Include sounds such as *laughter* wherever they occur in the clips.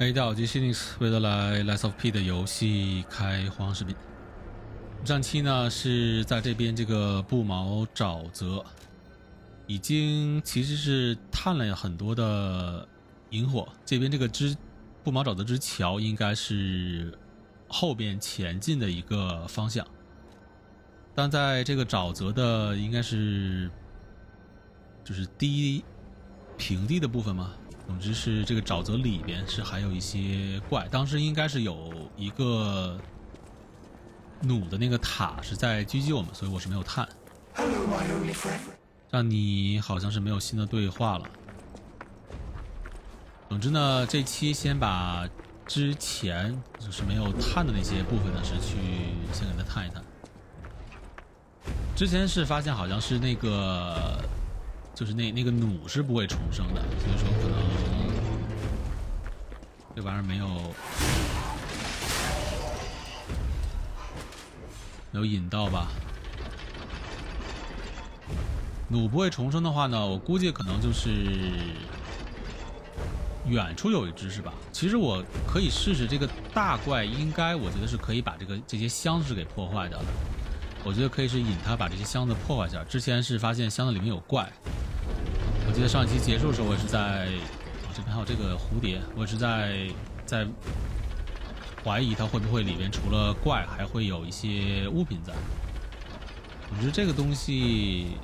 A 到 G Cinix 为了来 Less of P 的游戏开荒视频。上期呢是在这边这个不毛沼泽，已经其实是探了很多的萤火。这边这个之不毛沼泽之桥应该是后边前进的一个方向，但在这个沼泽的应该是就是低平地的部分吗？总之是这个沼泽里边是还有一些怪，当时应该是有一个弩的那个塔是在狙击我们，所以我是没有探。让你好像是没有新的对话了。总之呢，这期先把之前就是没有探的那些部分呢，是去先给他探一探。之前是发现好像是那个。就是那那个弩是不会重生的，所以说可能这玩意儿没有没有引到吧。弩不会重生的话呢，我估计可能就是远处有一只是吧？其实我可以试试这个大怪，应该我觉得是可以把这个这些箱子给破坏掉的。我觉得可以是引他把这些箱子破坏一下。之前是发现箱子里面有怪。我记得上一期结束的时候，我也是在，这边还有这个蝴蝶，我也是在在怀疑它会不会里面除了怪，还会有一些物品在。我觉得这个东西，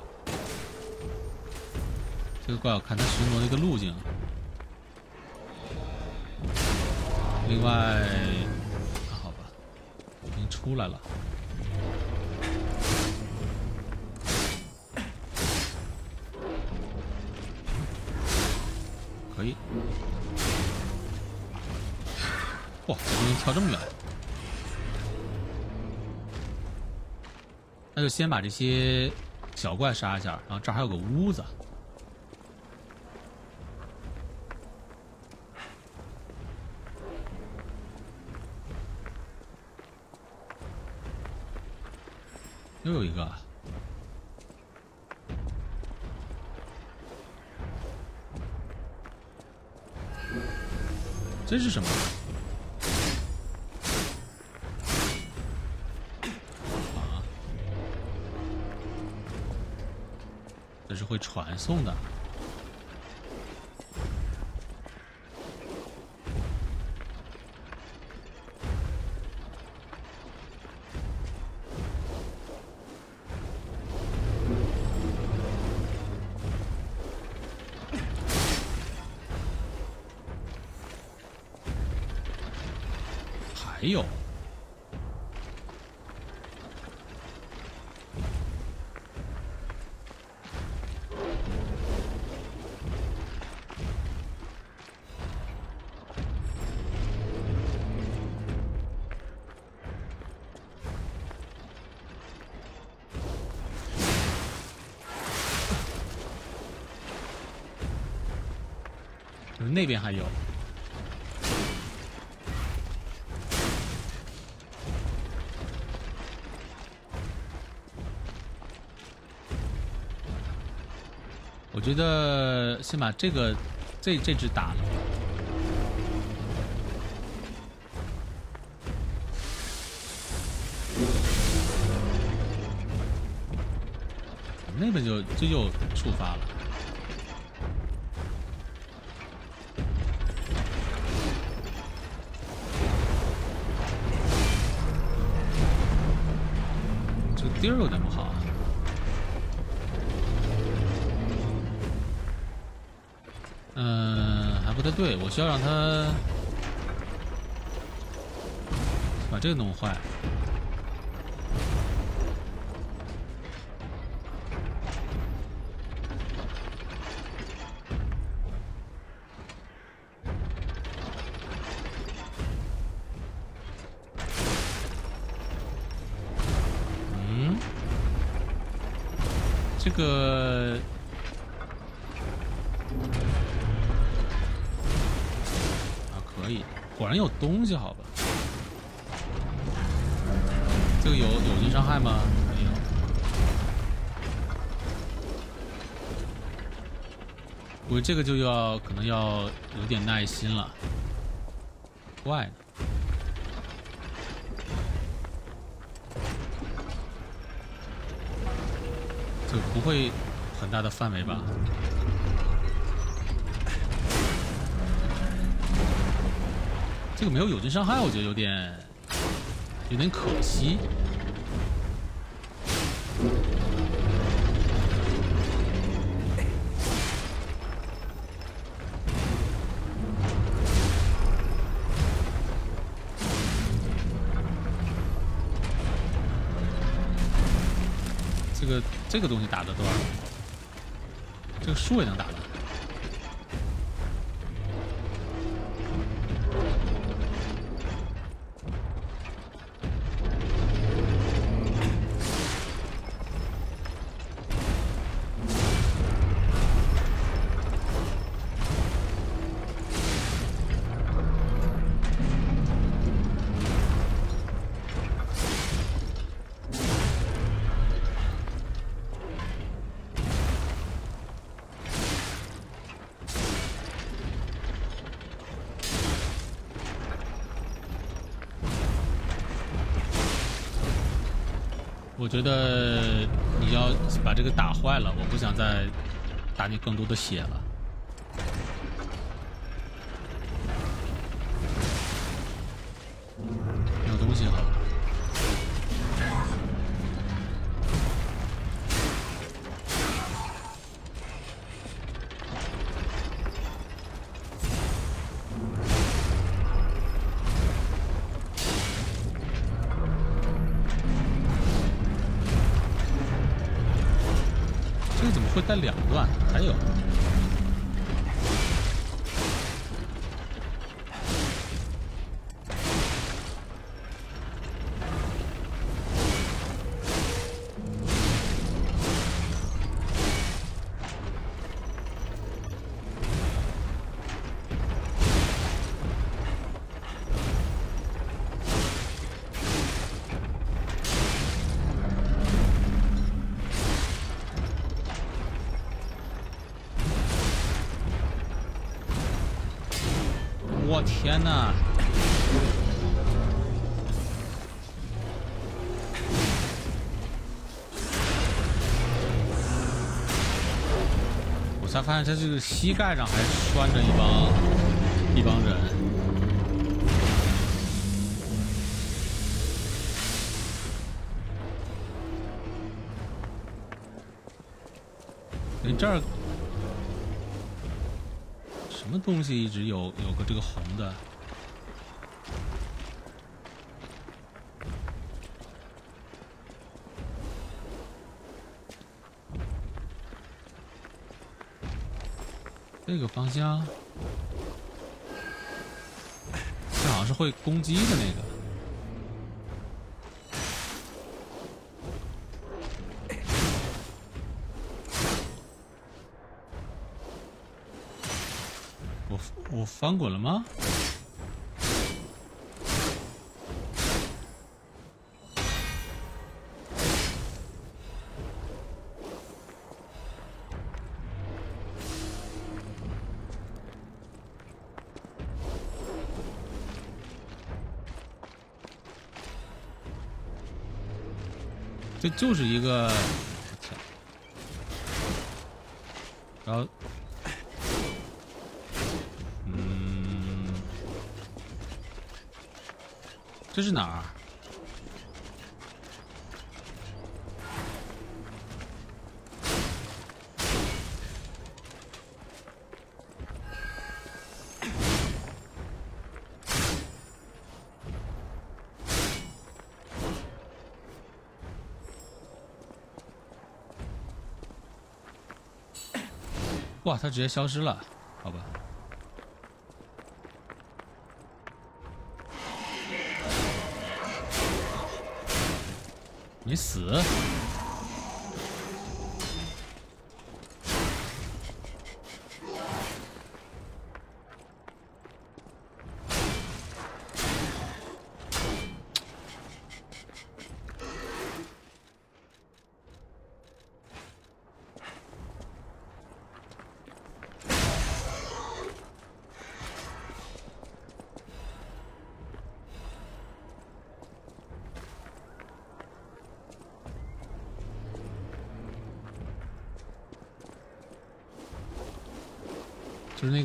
这个怪我看它巡逻的一个路径。另外，好吧，已经出来了。哇，这东西跳这么远，那就先把这些小怪杀一下，然后这儿还有个屋子，又有一个。这是什么？啊！这是会传送的。那边还有。我觉得先把这个这这只打了，那边就就又触发了，地儿有点不好。嗯，还不太对，我需要让他把这个弄坏。这个就要可能要有点耐心了。怪呢？就不会很大的范围吧？这个没有友军伤害，我觉得有点有点可惜。这个这个东西打得断，这个树也能打到。我觉得你要把这个打坏了，我不想再打你更多的血了。我天哪！我才发现他这个膝盖上还拴着一帮一帮人。你这儿什么东西一直有有个这个红的？这个方向，这好像是会攻击的那个。翻滚了吗？这就是一个，这是哪儿？哇，它直接消失了，死！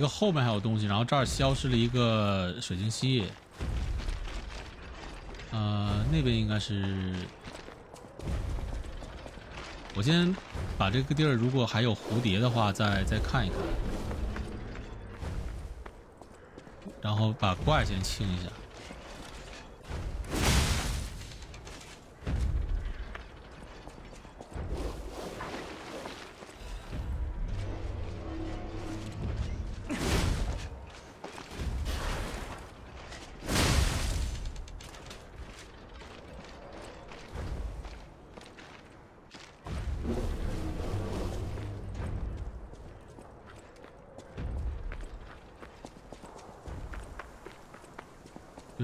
个后面还有东西，然后这儿消失了一个水晶蜥。呃，那边应该是。我先把这个地儿，如果还有蝴蝶的话，再再看一看，然后把怪先清一下。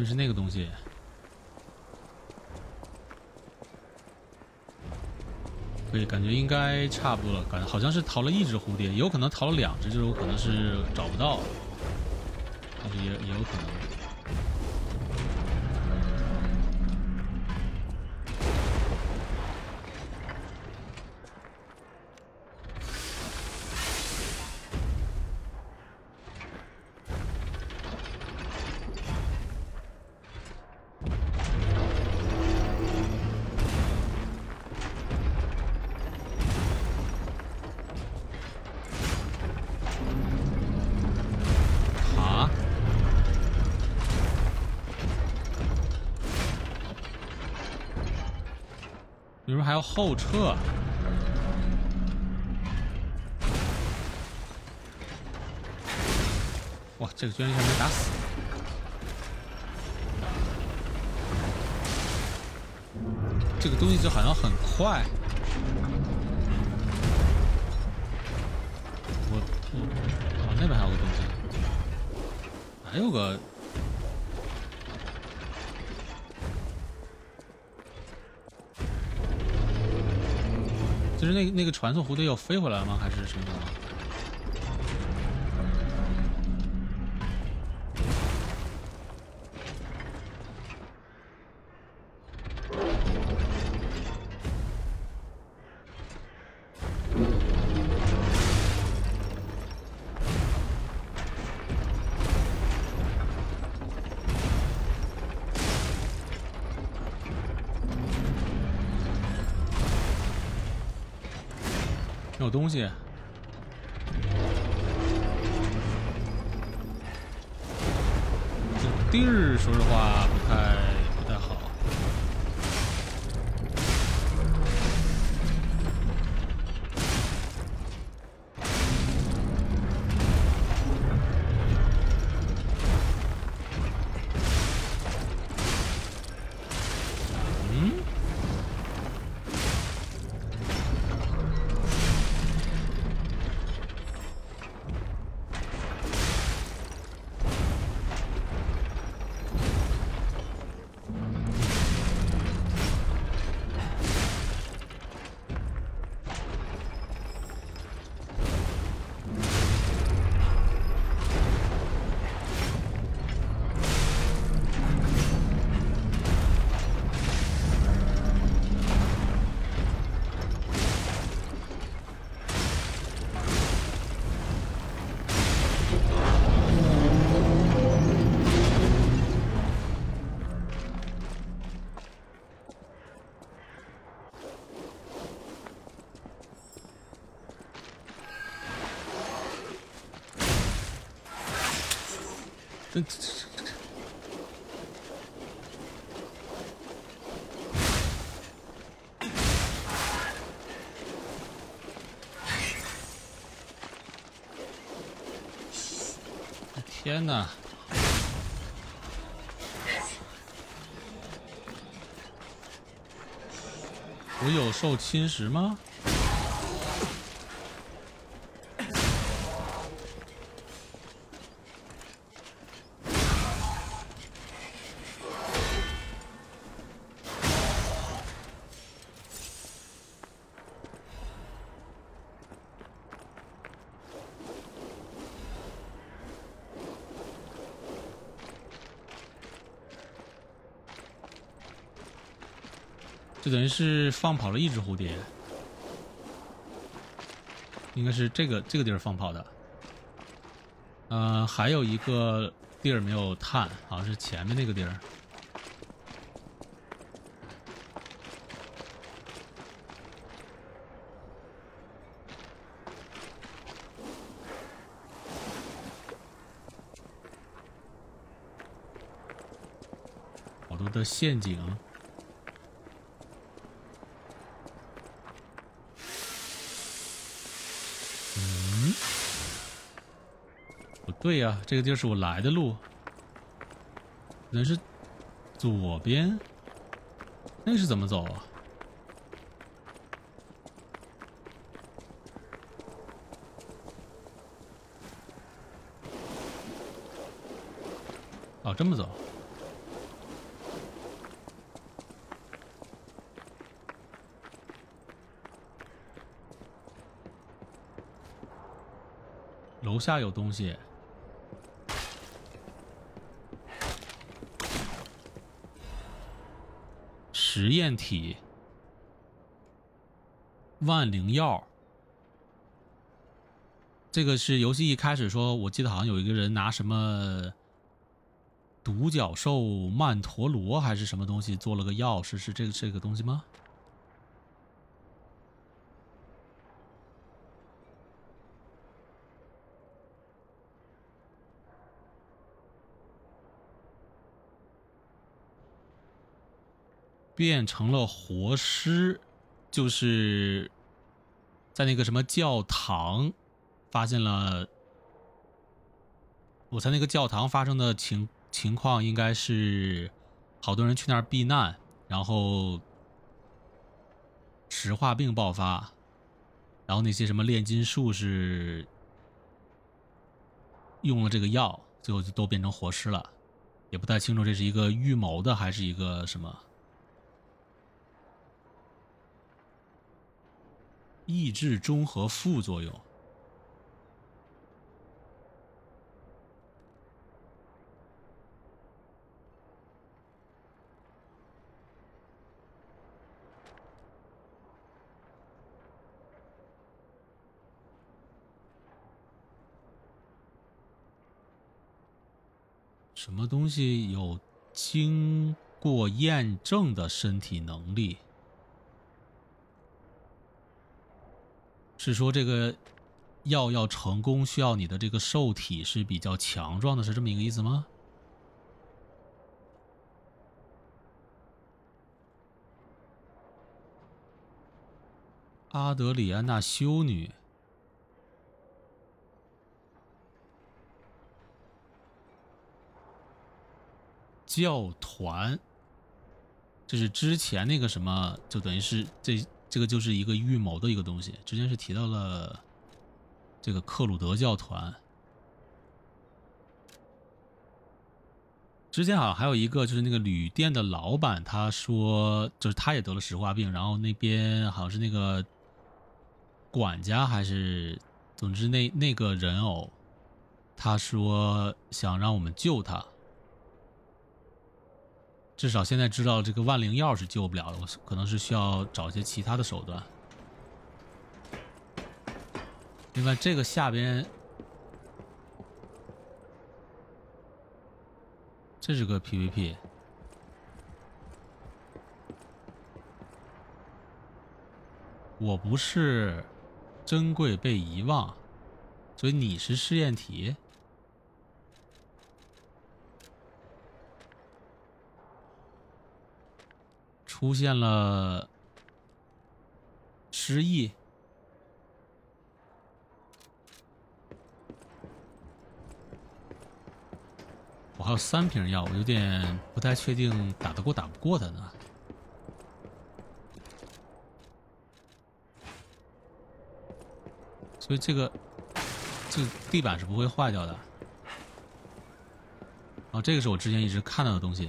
是那个东西，对，感觉应该差不多了。感觉好像是逃了一只蝴蝶，有可能逃了两只，就是有可能是找不到，但是也也有可能。后撤？哇，这个居然还没打死！这个东西就好像很快。我，哦，那边还有个东西，还有个。是那那个传送蝴蝶要飞回来吗？还是什么地儿说实话不太。天哪！我有受侵蚀吗？就等于是放跑了一只蝴蝶，应该是这个这个地儿放跑的。呃，还有一个地儿没有探，好像是前面那个地儿。好多的陷阱。对呀，这个地儿是我来的路，那是左边，那是怎么走啊？哦，这么走。楼下有东西，实验体，万灵药。这个是游戏一开始说，我记得好像有一个人拿什么独角兽曼陀罗还是什么东西做了个药，是是这个这个东西吗？变成了活尸，就是在那个什么教堂发现了。我猜那个教堂发生的情情况应该是好多人去那儿避难，然后石化病爆发，然后那些什么炼金术士用了这个药，最后就都变成活尸了。也不太清楚这是一个预谋的还是一个什么。抑制中和副作用，什么东西有经过验证的身体能力？是说这个药要成功，需要你的这个受体是比较强壮的，是这么一个意思吗？阿德里安娜修女教团，这是之前那个什么，就等于是这。这个就是一个预谋的一个东西，之前是提到了这个克鲁德教团。之前好像还有一个，就是那个旅店的老板，他说就是他也得了石化病，然后那边好像是那个管家还是，总之那那个人偶，他说想让我们救他。至少现在知道这个万灵药是救不了的，我可能是需要找一些其他的手段。另外，这个下边，这是个 PVP。我不是珍贵被遗忘，所以你是试验体。出现了失忆，我还有三瓶药，我有点不太确定打得过打不过他呢。所以这个这个地板是不会坏掉的。哦，这个是我之前一直看到的东西。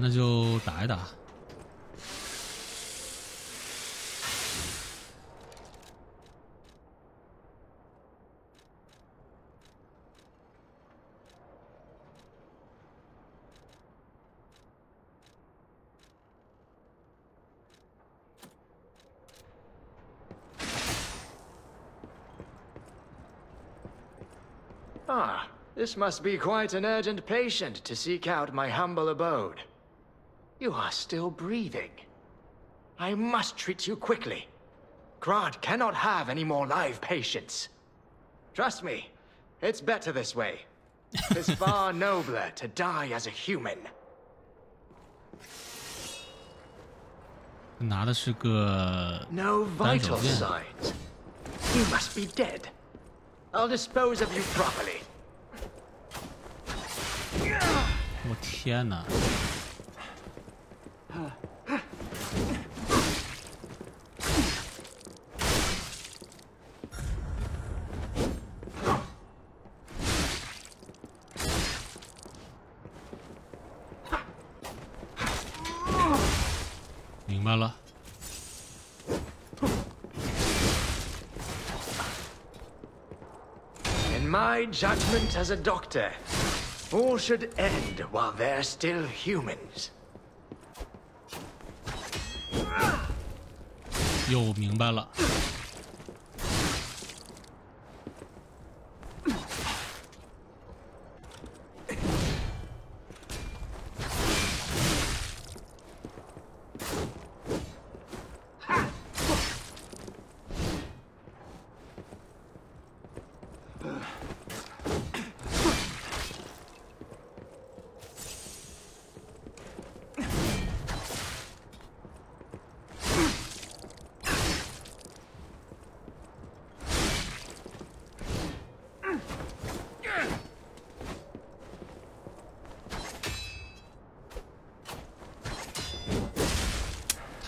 那就打一打。Ah, this must be quite an urgent patient to seek out my humble abode. You are still breathing. I must treat you quickly. Grod cannot have any more live patients. Trust me, it's better this way. It's *laughs* far nobler to die as a human. 拿的是个 No 单手 vital 剑， signs. You must be dead. I'll dispose of you properly. 我天哪！ 明白了， In my judgment as a doctor, all should end while they're still humans. 又明白了。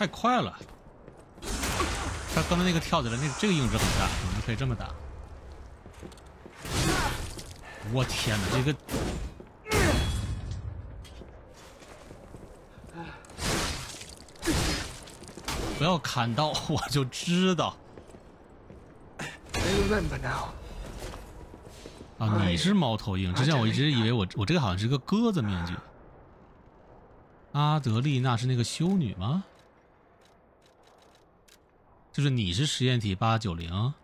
太快了！他刚才那个跳起来，那个这个硬直很大，我们可以这么打。我天哪，这个不要砍刀，我就知道.啊！你是猫头鹰，之前我一直以为我我这个好像是个鸽子面具。阿德丽娜是那个修女吗？就是你是实验体八九零，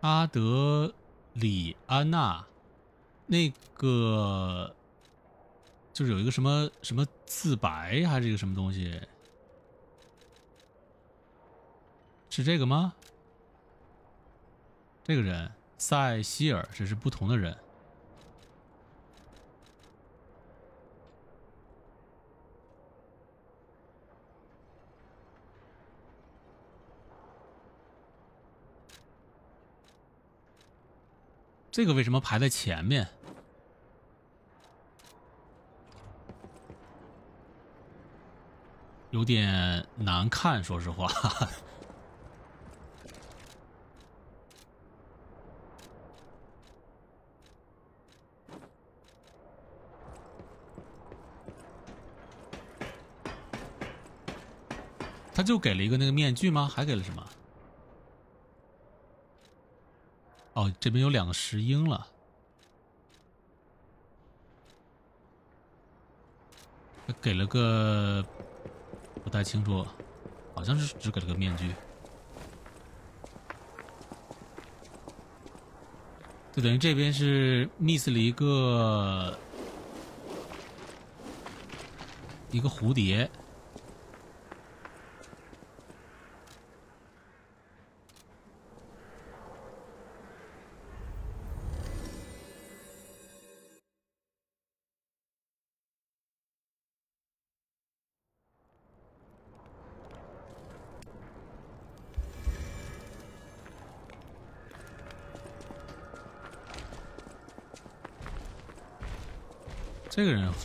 阿德里安娜，那个就是有一个什么什么自白还是一个什么东西？是这个吗？这个人塞西尔，这是不同的人。这个为什么排在前面？有点难看，说实话。*laughs* 他就给了一个那个面具吗？还给了什么？哦，这边有两个石英了。他给了个不太清楚，好像是只给了个面具。就等于这边是 miss 了一个一个蝴蝶。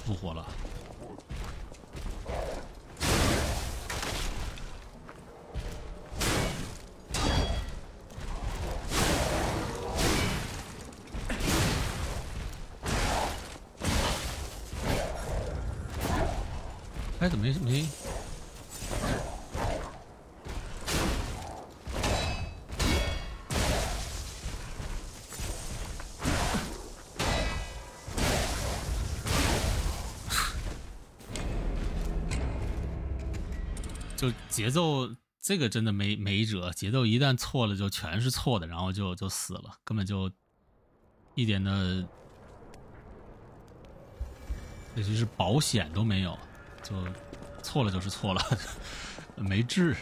复活了。哎，怎么没没？节奏这个真的没没辙，节奏一旦错了就全是错的，然后就就死了，根本就一点的，也就是保险都没有，就错了就是错了，*laughs* 没治。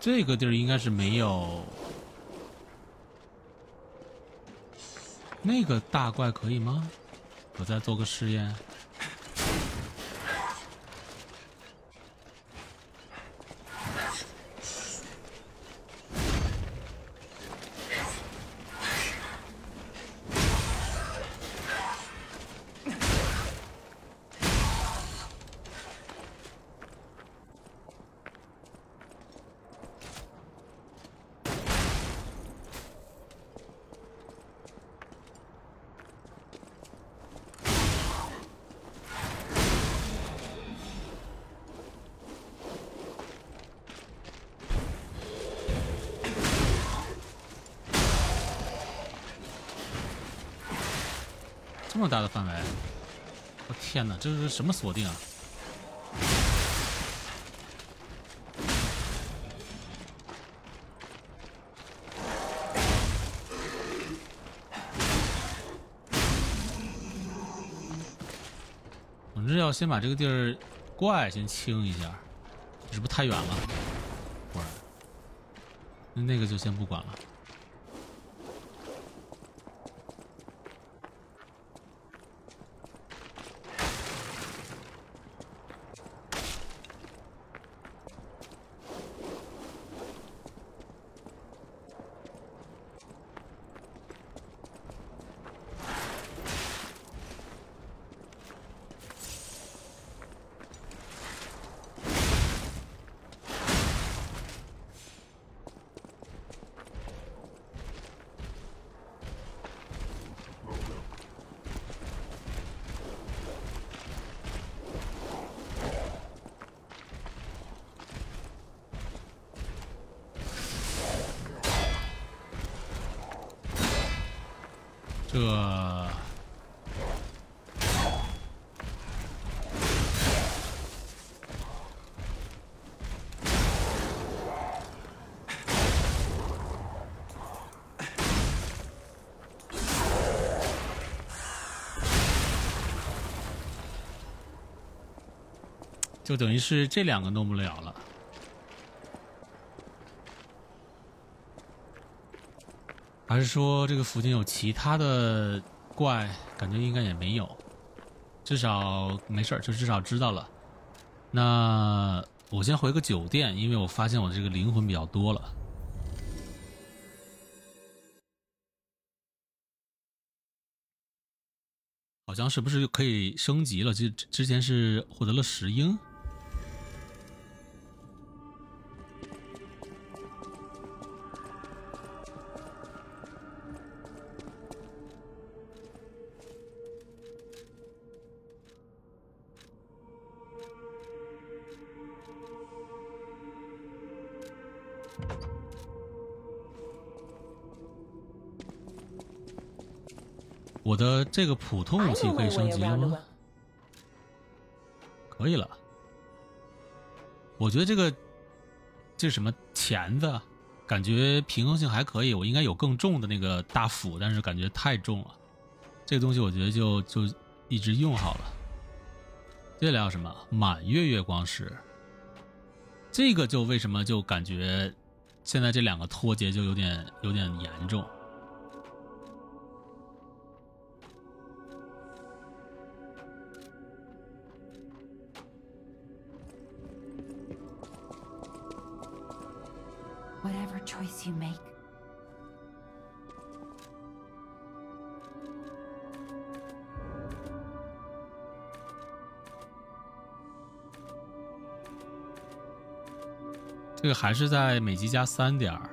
这个地儿应该是没有，那个大怪可以吗？我再做个试验。天哪，这是什么锁定啊？总之要先把这个地儿怪先清一下，是不太远了？不然，那那个就先不管了。这就等于是这两个弄不了了。还是说这个附近有其他的怪？感觉应该也没有，至少没事儿，就至少知道了。那我先回个酒店，因为我发现我这个灵魂比较多了。好像是不是可以升级了？就之前是获得了石英。我的这个普通武器可以升级了吗？可以了。我觉得这个这是什么钳子？感觉平衡性还可以。我应该有更重的那个大斧，但是感觉太重了。这个东西我觉得就就一直用好了。接下来要什么？满月月光石。这个就为什么就感觉现在这两个脱节就有点有点严重。这个还是在每级加三点儿，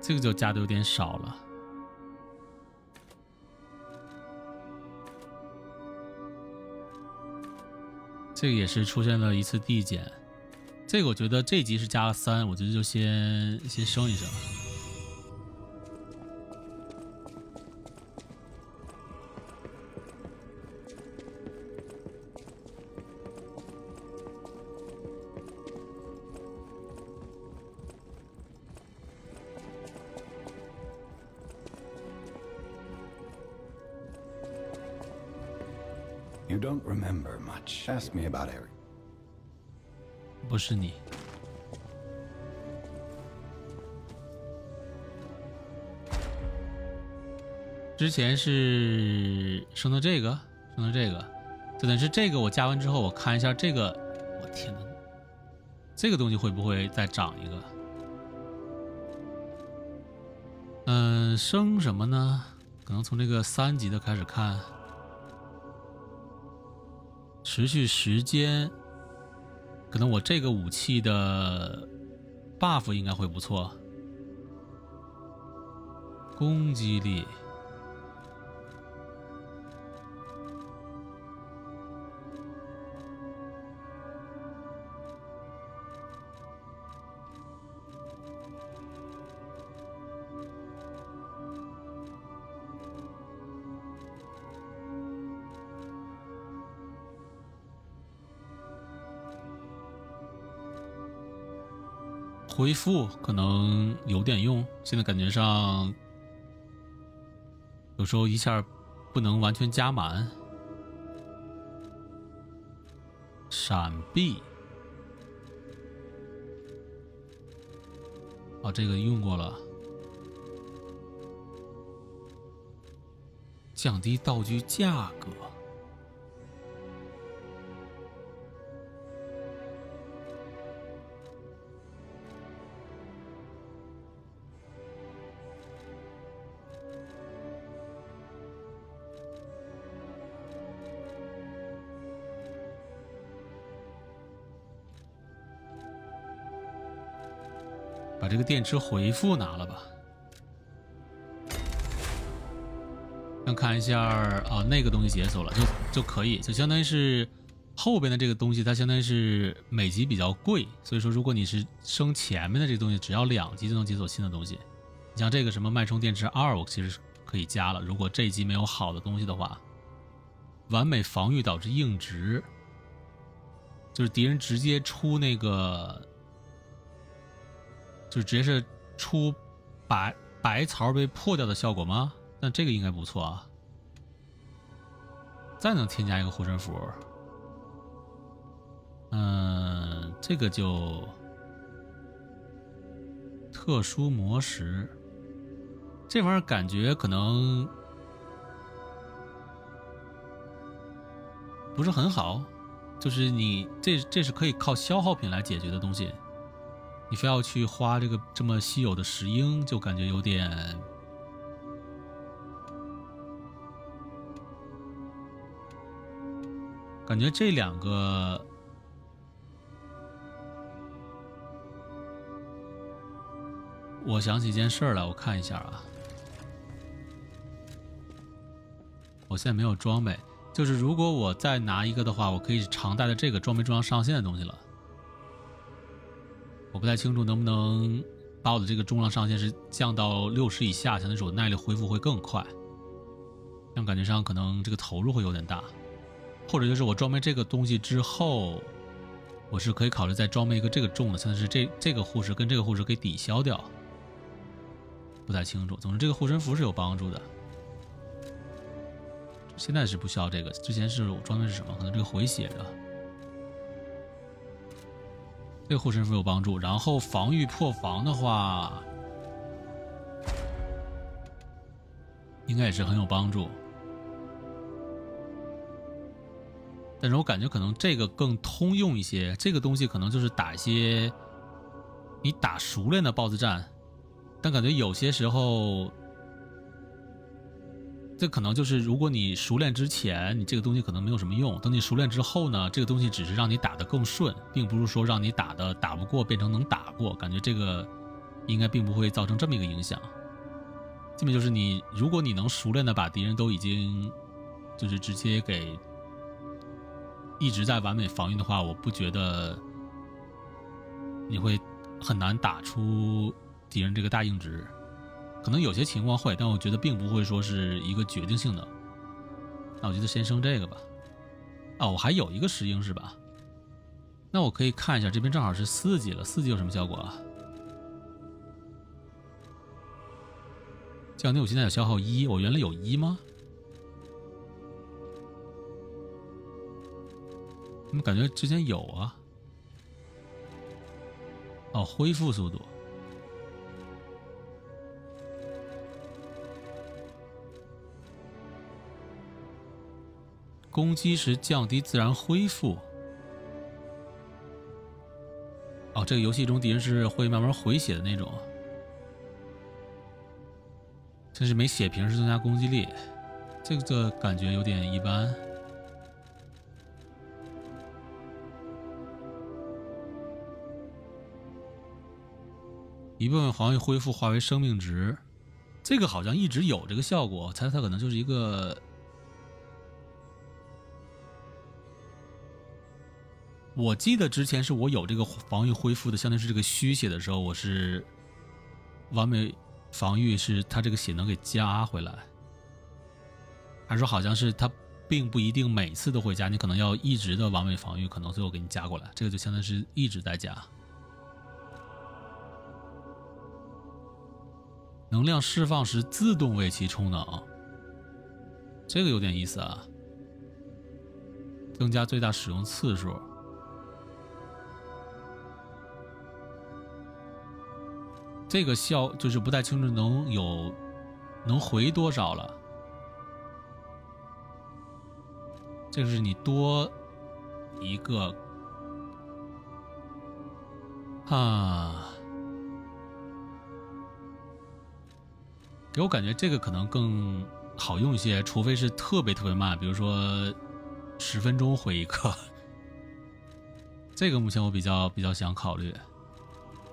这个就加的有点少了。这个也是出现了一次递减，这个我觉得这集是加了三，我觉得就先先升一升。You don't remember much. Ask me about Eric. 不是你，之前是升到这个，升到这个，就等于是这个我加完之后，我看一下这个，我天呐，这个东西会不会再涨一个？嗯、升什么呢？可能从这个三级的开始看，持续时间。可能我这个武器的 buff 应该会不错，攻击力，恢复可能有点用，现在感觉上有时候一下不能完全加满。闪避，啊，这个用过了。降低道具价格。这个电池回复拿了吧。先看一下啊，那个东西解锁了，就就可以，就相当于是后边的这个东西，它相当于是每级比较贵，所以说如果你是升前面的这个东西，只要两级就能解锁新的东西。你像这个什么脉冲电池二，我其实可以加了。如果这一集没有好的东西的话，完美防御导致硬直，就是敌人直接出那个。就直接是出白白槽被破掉的效果吗？那这个应该不错啊。再能添加一个护身符，嗯，这个就特殊魔石，这玩意儿感觉可能不是很好，就是你这这是可以靠消耗品来解决的东西。你非要去花这个这么稀有的石英，就感觉有点，感觉这两个，我想起一件事儿来，我看一下啊，我现在没有装备，就是如果我再拿一个的话，我可以常带的这个装备中央上线的东西了。我不太清楚能不能把我的这个重量上限是降到六十以下，相当于我耐力恢复会更快。但感觉上可能这个投入会有点大，或者就是我装备这个东西之后，我是可以考虑再装备一个这个重的，相当于是这这个护士跟这个护士给抵消掉。不太清楚，总之这个护身符是有帮助的。现在是不需要这个，之前是我装备是什么？可能这个回血的。对护身符有帮助，然后防御破防的话，应该也是很有帮助。但是我感觉可能这个更通用一些，这个东西可能就是打一些你打熟练的 BOSS 战，但感觉有些时候，这可能就是如果你熟练之前，你这个东西可能没有什么用；等你熟练之后呢，这个东西只是让你打得更顺，并不是说让你打的打不过变成能打过。感觉这个应该并不会造成这么一个影响。基本就是你，如果你能熟练的把敌人都已经就是直接给一直在完美防御的话，我不觉得你会很难打出敌人这个大硬值。可能有些情况会，但我觉得并不会说是一个决定性的。那我觉得先升这个吧。哦，我还有一个石英是吧？那我可以看一下，这边正好是四级了，四级有什么效果啊？降低我现在有消耗一，我原来有一吗？怎么感觉之前有啊？哦，恢复速度，攻击时降低自然恢复。哦，这个游戏中敌人是会慢慢回血的那种。但是没血瓶是增加攻击力，这个感觉有点一般。一部分防御恢复化为生命值，这个好像一直有这个效果，猜它可能就是一个。我记得之前是我有这个防御恢复的，相当于是这个虚血的时候，我是完美。防御是他这个血能给加回来，还是说好像是他并不一定每次都会加，你可能要一直的完美防御，可能最后给你加过来，这个就相当于是一直在加。能量释放时自动为其充能，这个有点意思啊。增加最大使用次数。这个效就是不太清楚能有能回多少了。这个是你多一个啊，给我感觉这个可能更好用一些，除非是特别特别慢，比如说十分钟回一个。这个目前我比较比较想考虑，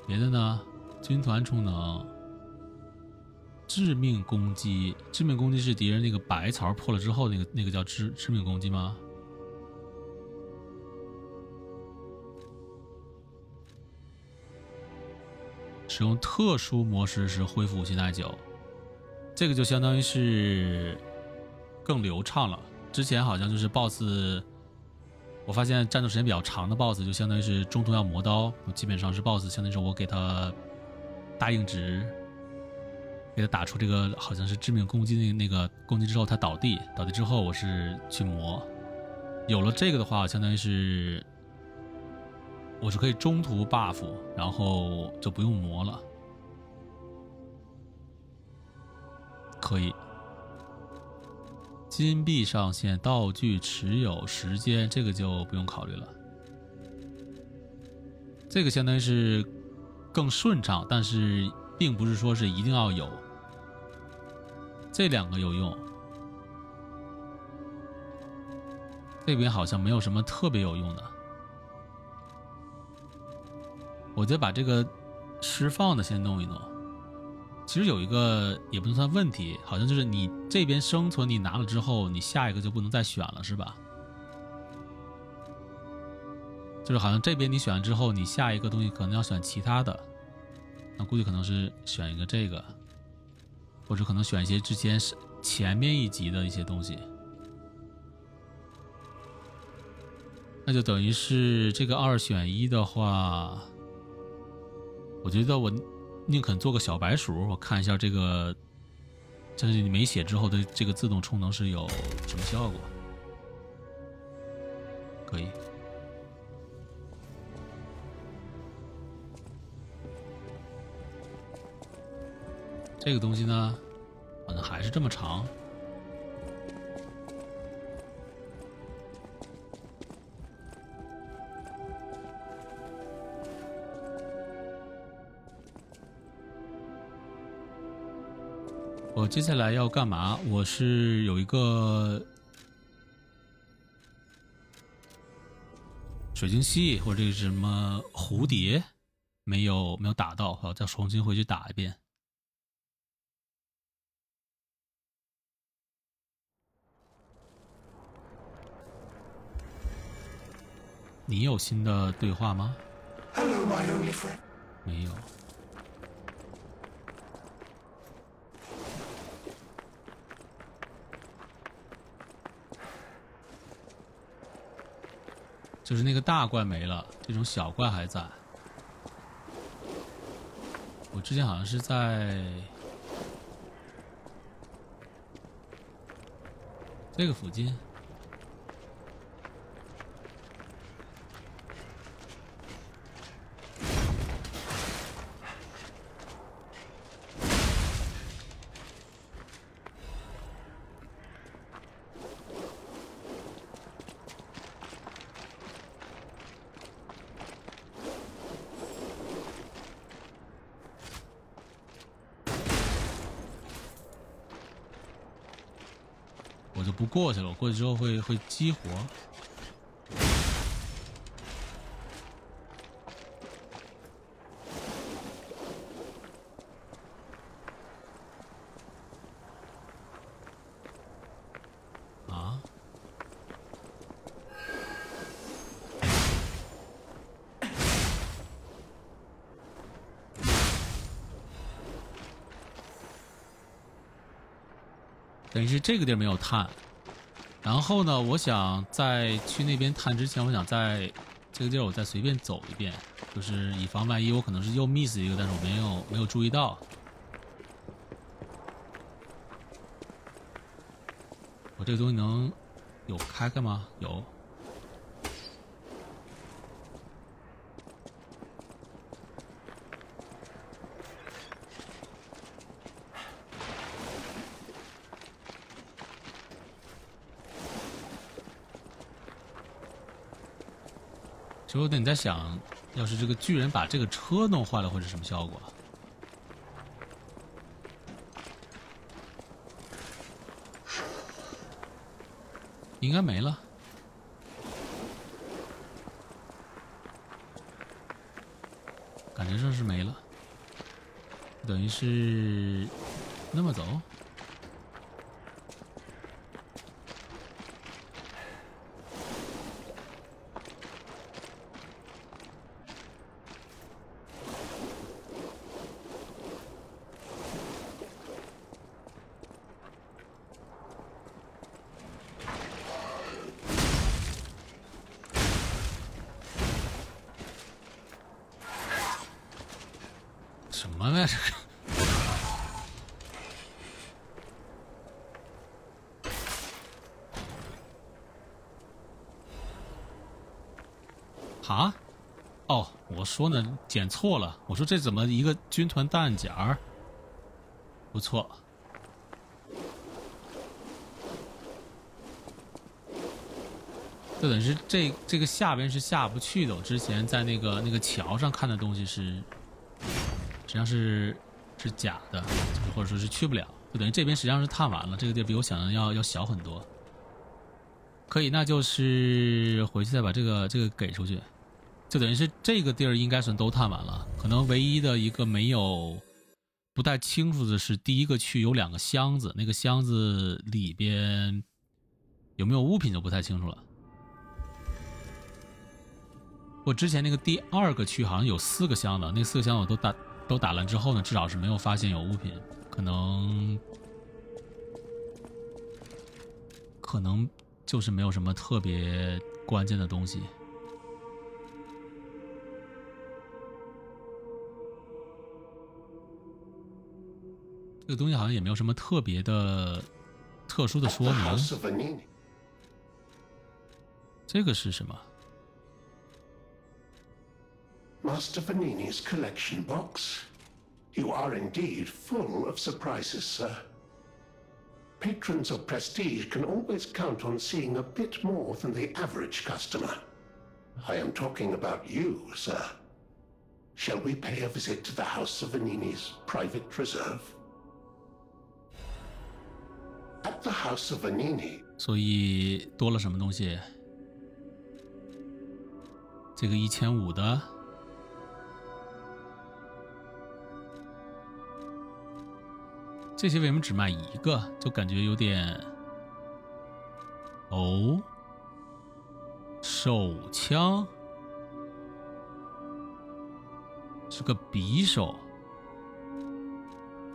别的呢？军团充能，致命攻击。致命攻击是敌人那个白槽破了之后，那个那个叫致致命攻击吗？使用特殊模式时恢复武器耐久，这个就相当于是更流畅了。之前好像就是 BOSS，我发现战斗时间比较长的 BOSS 就相当于是中途要磨刀，基本上是 BOSS，相当于是我给他。大硬直给他打出这个好像是致命攻击那那个攻击之后，他倒地，倒地之后我是去磨，有了这个的话，相当于是我是可以中途 buff，然后就不用磨了，可以。金币上限、道具持有时间，这个就不用考虑了，这个相当于是。更顺畅，但是并不是说是一定要有这两个有用。这边好像没有什么特别有用的。我再把这个释放的先弄一弄。其实有一个也不能算问题，好像就是你这边生存你拿了之后，你下一个就不能再选了，是吧？就是好像这边你选了之后，你下一个东西可能要选其他的，那估计可能是选一个这个，或者可能选一些之前是前面一集的一些东西，那就等于是这个二选一的话，我觉得我宁肯做个小白鼠，我看一下这个，就是你没血之后的这个自动充能是有什么效果，可以。这个东西呢，好像还是这么长。我接下来要干嘛？我是有一个水晶蜥或者什么蝴蝶，没有没有打到，好，再重新回去打一遍。你有新的对话吗？Hello, my only friend. 没有。就是那个大怪没了，这种小怪还在。我之前好像是在这个附近。过去了，过去之后会会激活。啊？等于是这个地儿没有探，然后呢，我想在去那边探之前，我想在这个地儿我再随便走一遍，就是以防万一我可能是又 miss 一个，但是我没有没有注意到。我这个东西能有开开吗？有。就有点在想，要是这个巨人把这个车弄坏了，会是什么效果？应该没了。感觉上是没了，等于是那么走。什么呀？这个啊？哦，我捡错了。我说这怎么一个军团弹夹儿？不错。这等于是这这个下边是下不去的。我之前在那个那个桥上看的东西是，实际上是是假的，或者说是去不了。就等于这边实际上是探完了，这个地儿比我想的要要小很多。可以，那就是回去再把这个这个给出去，就等于是这个地儿应该算都探完了。可能唯一的一个没有不太清楚的是，第一个区有两个箱子，那个箱子里边有没有物品就不太清楚了。我之前那个第二个区好像有四个箱子，那四个箱子我都打都打烂之后呢，至少是没有发现有物品，可能可能就是没有什么特别关键的东西。这个东西好像也没有什么特别的、特殊的 At 说 the 明。 House of Vanini. 这个是什么？ Master Vanini's collection box. You are indeed full of surprises, sir. Patrons of prestige can always count on seeing a bit more than the average customer. I am talking about you, sir. Shall we pay a visit to the House of Vanini's private reserve? At the House of Vanini, 所以多了什么东西？这个一千五的，这些为什么只卖一个？就感觉有点……哦，手枪是个匕首，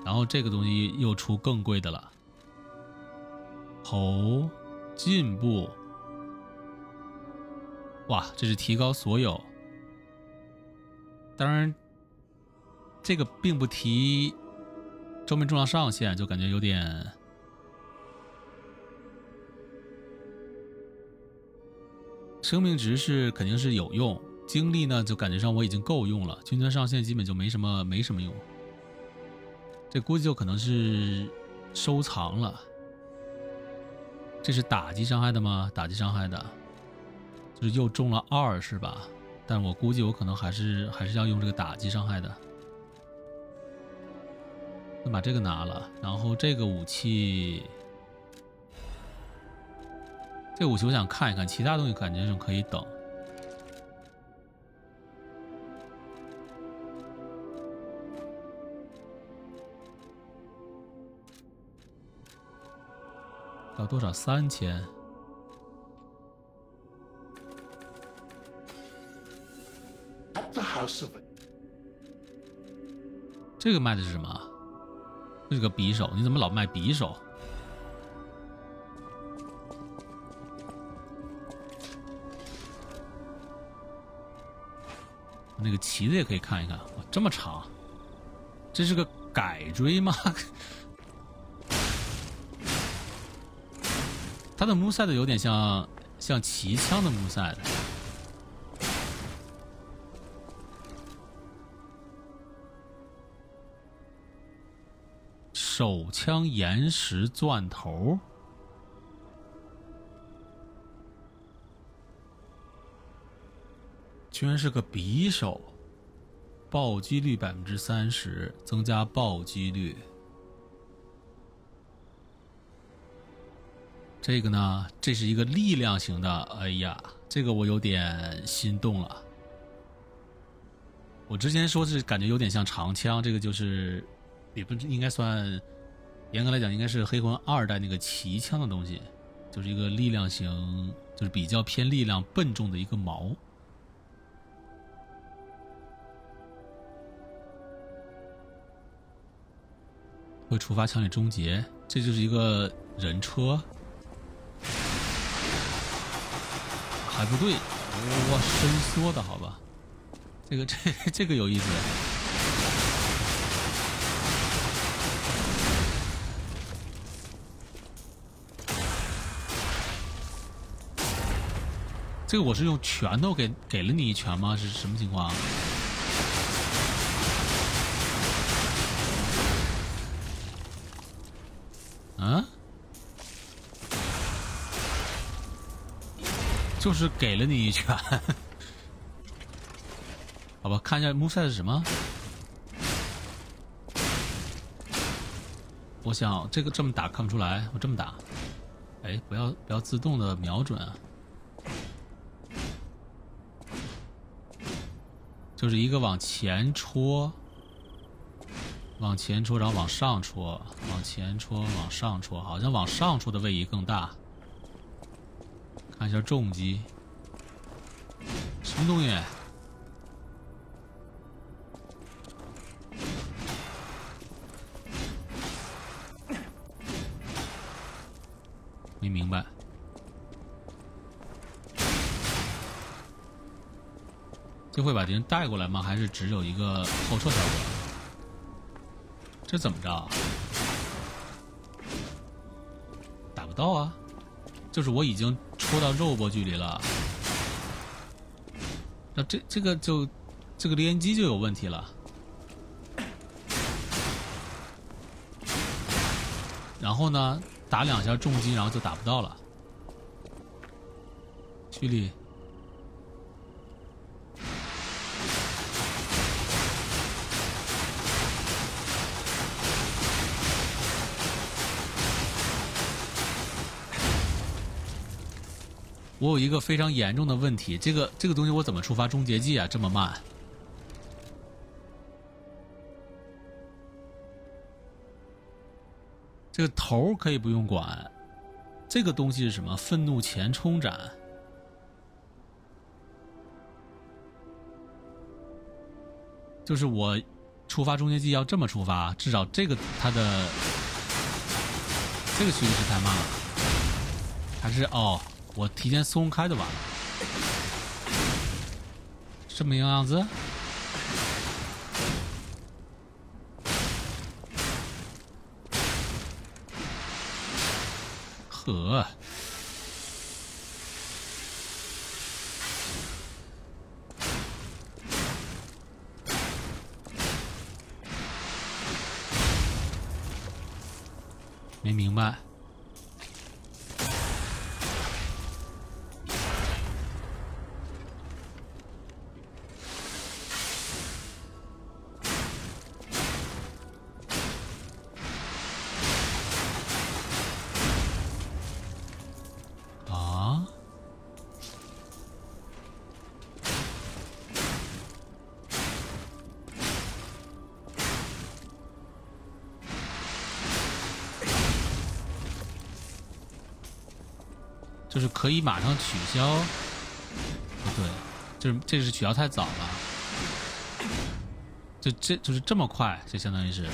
然后这个东西又出更贵的了。哦，进步。哇，这是提高所有。当然，这个并不提周边重量上限，就感觉有点。生命值是肯定是有用，精力呢就感觉上我已经够用了，军团上限基本就没什么没什么用。这估计就可能是收藏了。这是打击伤害的吗？打击伤害的，就是又中了二是吧？但我估计我可能还是还是要用这个打击伤害的。先把这个拿了，然后这个武器，这武器我想看一看，其他东西感觉是可以等。要多少？三千。这个卖的是什么？这是个匕首，你怎么老卖匕首？那个旗子也可以看一看，哇，这么长，这是个改锥吗？他的 moveset 有点像像骑枪的 moveset。手枪岩石钻头，居然是个匕首，暴击率百分之三十，增加暴击率。这个呢，这是一个力量型的，哎呀，这个我有点心动了。我之前说是感觉有点像长枪，这个就是也不应该算，严格来讲应该是黑魂二代那个骑枪的东西，就是一个力量型，就是比较偏力量笨重的一个矛。会触发强力终结，这就是一个人车，还不对，哇，伸缩的好吧，这个这 *laughs* 这个有意思。这个我是用拳头给给了你一拳吗？是什么情况？嗯，就是给了你一拳，好吧，看一下 moveset 是什么。我想这个这么打看不出来，我这么打，哎，不要不要自动的瞄准啊，就是一个往前戳。往前戳，然后往上戳，往前戳，往上戳，好像往上戳的位移更大。看一下重击，什么东西？没明白。这会把敌人带过来吗？还是只有一个后撤效果？这怎么着？打不到啊！就是我已经拖到肉搏距离了，那这这个就这个连击就有问题了。然后呢，打两下重击，然后就打不到了。距离。我有一个非常严重的问题，这个这个东西我怎么触发终结技啊？这么慢。这个头可以不用管，这个东西是什么？愤怒前冲斩，就是我触发终结技要这么触发，至少这个它的这个趋势太慢了，还是哦，我提前松开就完了，这么一个样子。呵，没明白。就是可以马上取消？不对，就是这是取消太早了。这这就是这么快，就相当于是，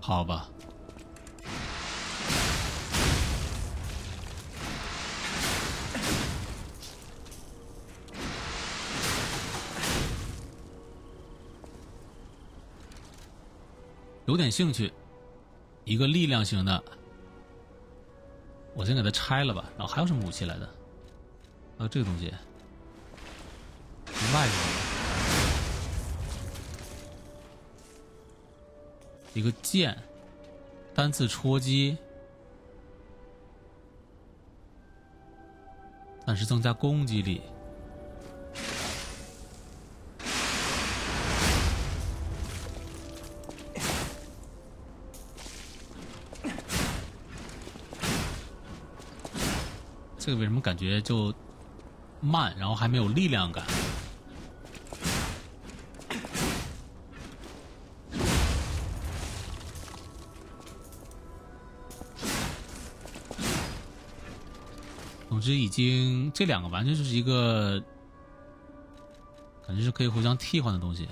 好吧。有点兴趣，一个力量型的，我先给它拆了吧。然后还有什么武器来的？还有这个东西，卖什么一个剑，单次戳击，但是增加攻击力。这个为什么感觉就慢，然后还没有力量感？总之，已经这两个完全就是一个，感觉是可以互相替换的东西。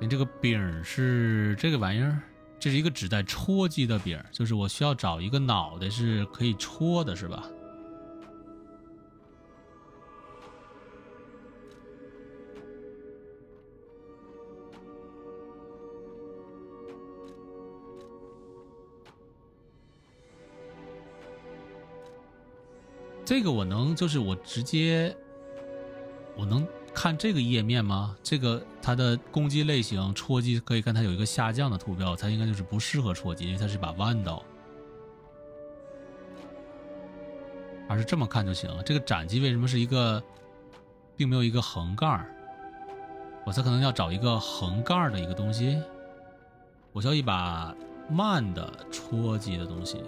你这个柄儿是这个玩意儿，这是一个只带戳击的柄儿，就是我需要找一个脑袋是可以戳的，是吧？这个我能，就是我直接，我能看这个页面吗？这个它的攻击类型戳击可以看它有一个下降的图标，它应该就是不适合戳击，因为它是把弯刀。而是这么看就行了。这个斩击为什么是一个，并没有一个横杠？我猜可能要找一个横杠的一个东西。我需要一把慢的戳击的东西。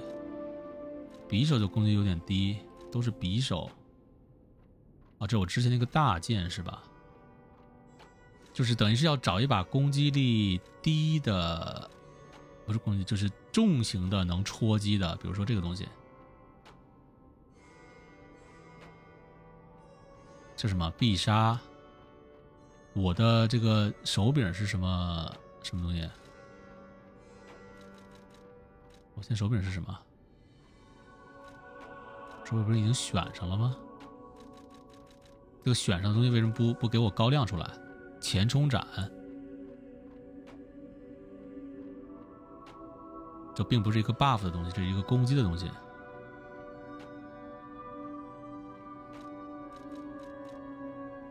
匕首的攻击有点低，都是匕首。哦，这我之前那个大剑是吧？就是等于是要找一把攻击力低的，不是攻击，就是重型的能戳击的，比如说这个东西。这什么必杀？我的这个手柄是什么什么东西？我现在手柄是什么？手柄不是已经选上了吗？这个选上的东西为什么不不给我高亮出来？前冲斩，这并不是一个 buff 的东西，这是一个攻击的东西。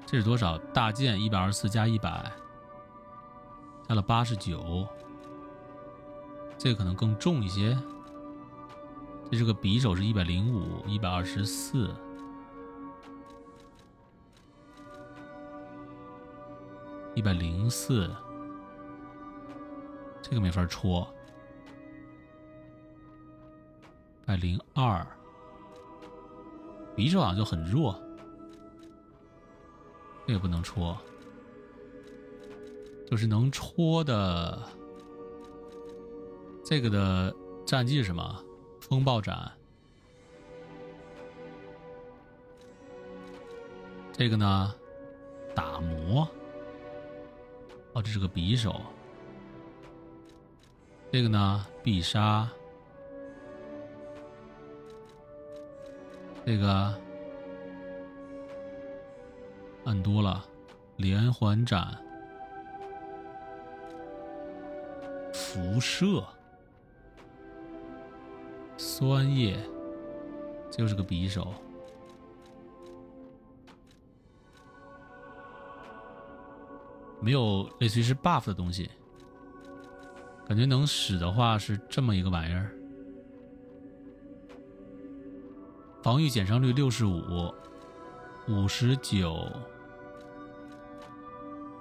这是多少？大剑一百二十四加一百，加了八十九。这个可能更重一些，这是个匕首是一百零五、一百二十四。一百零四，这个没法戳。百零二，匕首好像就很弱，这个不能戳。就是能戳的，这个的战绩是什么？风暴斩。这个呢，打磨。哦，这是个匕首。这个呢，必杀。这个按多了，连环斩，辐射，酸液，就是个匕首。没有类似于是 buff 的东西，感觉能使的话是这么一个玩意儿。防御减伤率六十五、五十九、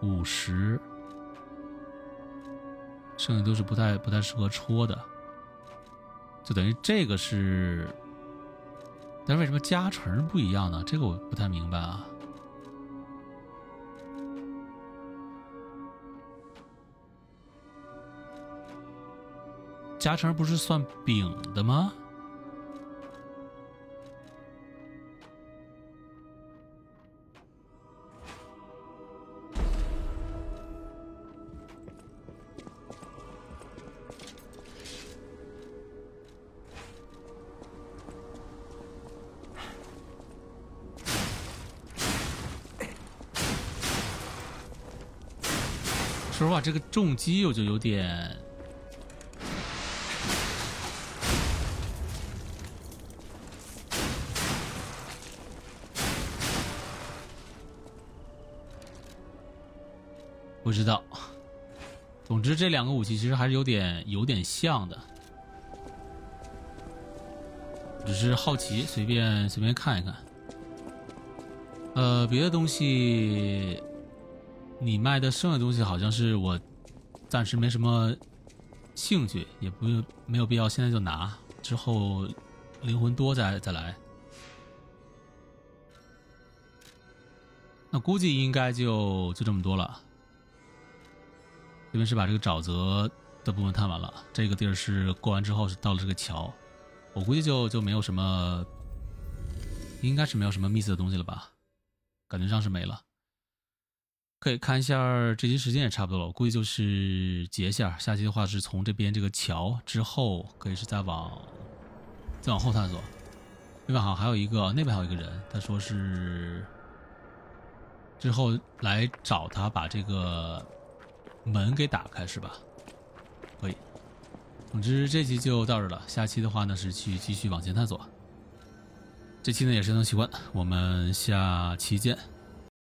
五十，剩下都是不太不太适合戳的，就等于这个是，但是为什么加成不一样呢？这个我不太明白啊。加成不是算饼的吗？说实话，这个重击我就有点。这两个武器其实还是有点有点像的，只是好奇，随便随便看一看。呃，别的东西，你卖的剩下东西好像是我暂时没什么兴趣，也不用没有必要现在就拿，之后灵魂多再再来。那估计应该就就这么多了。这边是把这个沼泽的部分探完了，这个地儿是过完之后是到了这个桥，我估计就就没有什么，应该是没有什么 miss 的东西了吧？感觉上是没了。可以看一下这期时间也差不多了，我估计就是截一下，下期的话是从这边这个桥之后，可以是再往再往后探索。那边好像还有一个，那边还有一个人，他说是之后来找他把这个。门给打开是吧？可以。总之这期就到这了，下期的话呢是去继续往前探索。这期呢也是能习惯，我们下期见。